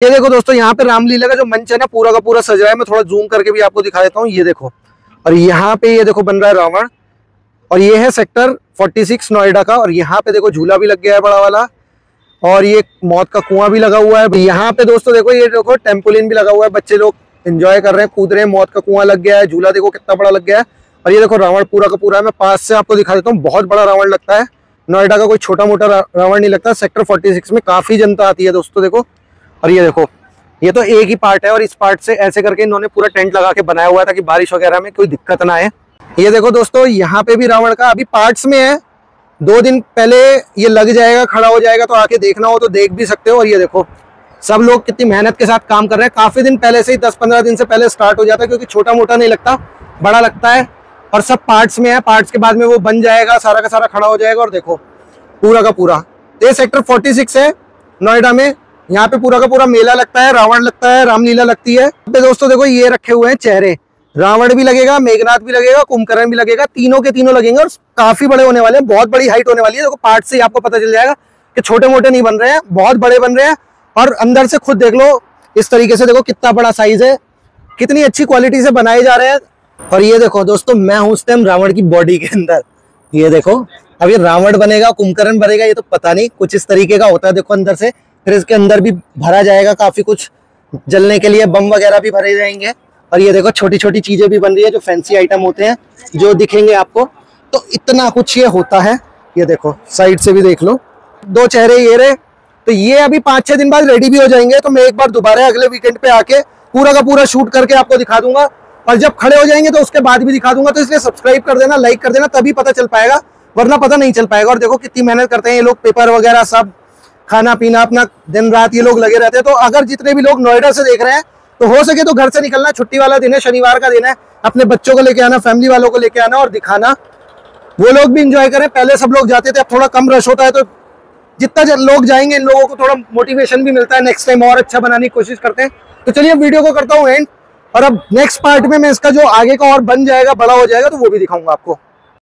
ये देखो दोस्तों, यहाँ पे रामलीला का जो मंच है ना, पूरा का पूरा सज रहा है। मैं थोड़ा जूम करके भी आपको दिखा देता हूँ। ये देखो, और यहाँ पे ये देखो बन रहा है रावण, और ये है सेक्टर 46 नोएडा का, और यहाँ पे देखो झूला भी लग गया है बड़ा वाला, और ये मौत का कुआँ भी लगा हुआ है। यहाँ पे दोस्तों देखो, ये देखो टेम्पोलिन भी लगा हुआ है। बच्चे लोग एंजॉय कर रहे हैं, कूद रहे हैं, मौत का कुआँ लग गया है, झूला देखो कितना बड़ा लग गया है। और ये देखो रावण पूरा का पूरा है। मैं पास से आपको दिखा देता हूँ, बहुत बड़ा रावण लगता है। नोएडा का कोई छोटा मोटा रावण नहीं लगता। सेक्टर 46 में काफ़ी जनता आती है दोस्तों, देखो। और ये देखो, ये तो एक ही पार्ट है और इस पार्ट से ऐसे करके इन्होंने पूरा टेंट लगा के बनाया हुआ है ताकि बारिश वगैरह में कोई दिक्कत ना आए। ये देखो दोस्तों, यहाँ पे भी रावण का अभी पार्ट्स में है। दो दिन पहले ये लग जाएगा, खड़ा हो जाएगा तो आके देखना हो तो देख भी सकते हो। और ये देखो, सब लोग कितनी मेहनत के साथ काम कर रहे हैं। काफ़ी दिन पहले से ही दस पंद्रह दिन से पहले स्टार्ट हो जाता है, क्योंकि छोटा मोटा नहीं लगता, बड़ा लगता है। और सब पार्ट्स में है पार्ट्स के बाद में वो बन जाएगा, सारा का सारा खड़ा हो जाएगा। और देखो, पूरा का पूरा। ये सेक्टर 46 है, नोएडा में। यहाँ पे पूरा का पूरा मेला लगता है, रावण लगता है, रामलीला लगती है। पे दोस्तों देखो ये रखे हुए हैं चेहरे। रावण भी लगेगा, मेघनाथ भी लगेगा, कुंभकर्ण भी लगेगा, तीनों के तीनों लगेंगे और काफ़ी बड़े होने वाले हैं, बहुत बड़ी हाइट होने वाली है। देखो पार्ट से आपको पता चल जाएगा कि छोटे मोटे नहीं बन रहे हैं, बहुत बड़े बन रहे हैं और अंदर से खुद देख लो, इस तरीके से देखो कितना बड़ा साइज़ है, कितनी अच्छी क्वालिटी से बनाए जा रहे हैं। और ये देखो दोस्तों, मैं हूँ उस टाइम रावण की बॉडी के अंदर। ये देखो, अब ये रावण बनेगा, कुंभकर्ण बनेगा, ये तो पता नहीं कुछ इस तरीके का होता है, देखो अंदर से। फिर इसके अंदर भी भरा जाएगा काफ़ी कुछ। जलने के लिए बम वगैरह भी भरे जाएँगे। और ये देखो छोटी छोटी चीज़ें भी बन रही है, जो फैंसी आइटम होते हैं, जो दिखेंगे आपको। तो इतना कुछ ये होता है। ये देखो साइड से भी देख लो। दो चेहरे ये रहे। तो ये अभी पाँच छह दिन बाद रेडी भी हो जाएँगे। तो मैं एक बार दोबारा अगले वीकेंड पे आके पूरा का पूरा शूट करके आपको दिखा दूँगा। और जब खड़े हो जाएँगे तो उसके बाद भी दिखा दूँगा। तो इसलिए सब्सक्राइब कर देना लाइक कर देना, तभी पता चल पाएगा। वरना पता नहीं चल पाएगा। और देखो, कितनी मेहनत करते हैं ये लोग पेपर वगैरह सब। खाना पीना अपना दिन रात ये लोग लगे रहते हैं। तो अगर जितने भी लोग नोएडा से देख रहे हैं तो हो सके तो घर से निकलना, छुट्टी वाला दिन है, शनिवार का दिन है, अपने बच्चों को लेके आना, फैमिली वालों को लेके आना और दिखाना। वो लोग भी इंजॉय करें। पहले सब लोग जाते थे, अब थोड़ा कम रश होता है तो जितना लोग जाएँगे, इन लोगों को थोड़ा मोटिवेशन भी मिलता है। नेक्स्ट टाइम और अच्छा बनाने की कोशिश करते हैं। तो चलिए वीडियो को करता हूँ एंड और अब नेक्स्ट पार्ट में मैं इसका जो आगे का और बन जाएगा, बड़ा हो जाएगा तो वो भी दिखाऊँगा आपको।